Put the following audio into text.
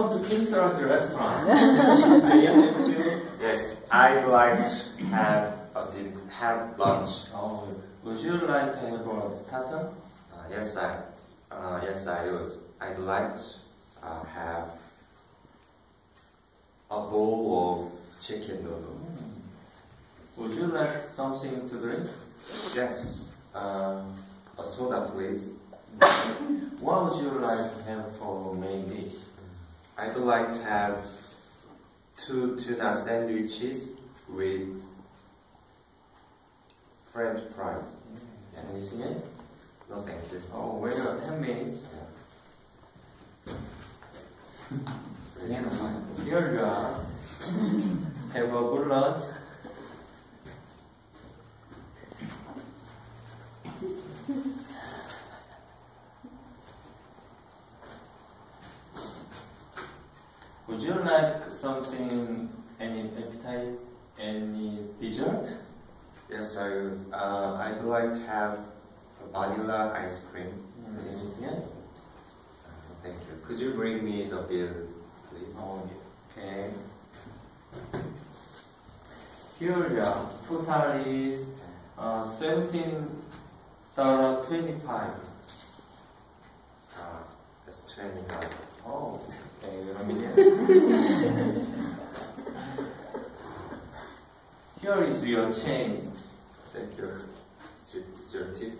Welcome to King Sarah's restaurant. Yes, I'd like to have uh, did have lunch. Oh, would you like to have a starter? Uh, yes, I. Uh, yes, I would. I'd like to uh, have a bowl of chicken noodle. Would you like something to drink? Yes, um, a soda, please. What would you like to have for main dish? I'd like to have two tuna sandwiches with French fries. Mm. Anything else? No, thank you. Oh, wait a 10 minutes. Yeah. Here you are. Have a good lunch. Would you like something, any appetite, any dessert? Yes, I would. Uh, I'd like to have a vanilla ice cream. Anything else? Uh, thank you. Could you bring me the bill, please? Oh, okay. Here you are. Total is uh, seventeen dollar twenty-five. Uh, it's twenty dollars. Oh, okay, wait a minute. Here is your change. Thank you. It's your, it's your tip.